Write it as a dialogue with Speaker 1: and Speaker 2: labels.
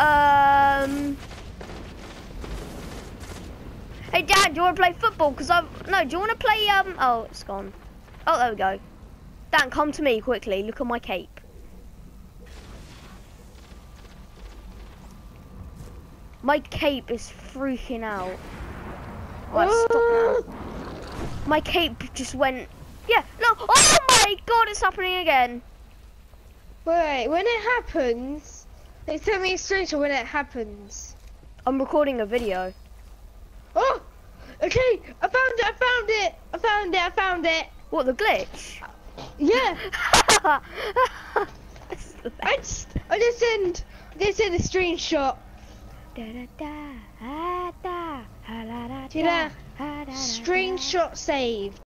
Speaker 1: Um. Hey, Dad, do you want to play football? Cause I'm no. Do you want to play? Um. Oh, it's gone. Oh, there we go. Dan, come to me quickly. Look at my cape. My cape is freaking out. Right, stop now. My cape just went. Yeah, no. Oh my god, it's happening again.
Speaker 2: Wait, when it happens, they send me a screenshot when it happens.
Speaker 1: I'm recording a video.
Speaker 2: Oh, okay, I found it, I found it, I found it, I found it.
Speaker 1: What, the glitch?
Speaker 2: Yeah, I just, I just sent, I sent a screenshot. See that? Screenshot saved.